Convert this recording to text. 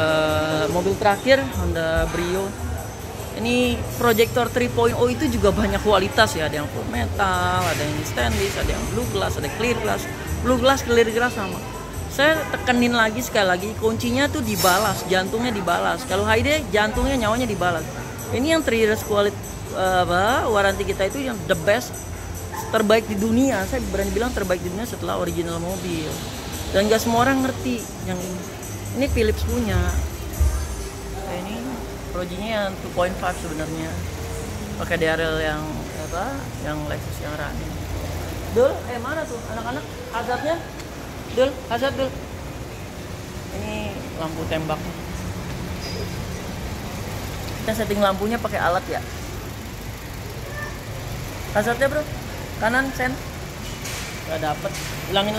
Eh, mobil terakhir Honda Brio. Ini proyektor 3.0 itu juga banyak kualitas ya. Ada yang full metal ada yang stainless ada yang blue glass ada clear glass. Blue glass clear glass sama. Saya tekenin lagi sekali lagi kuncinya tuh dibalas jantungnya dibalas. Kalau HD jantungnya nyawanya dibalas. Ini yang 3 years quality eh, apa waranti kita itu yang the best terbaik di dunia. Saya berani bilang terbaik di dunia setelah original mobil. Dan gak semua orang ngerti yang ini ini Philips punya. Nah, ini projinya yang 2.5 sebenarnya. Pakai DRL yang apa? Yang Lexus yang running Dul, eh mana tuh anak-anak? Hazardnya? Dul, hazard Dul. Ini lampu tembak. Kita setting lampunya pakai alat ya. Hazardnya bro? Kanan sen. Gak dapet. Ulangin lagi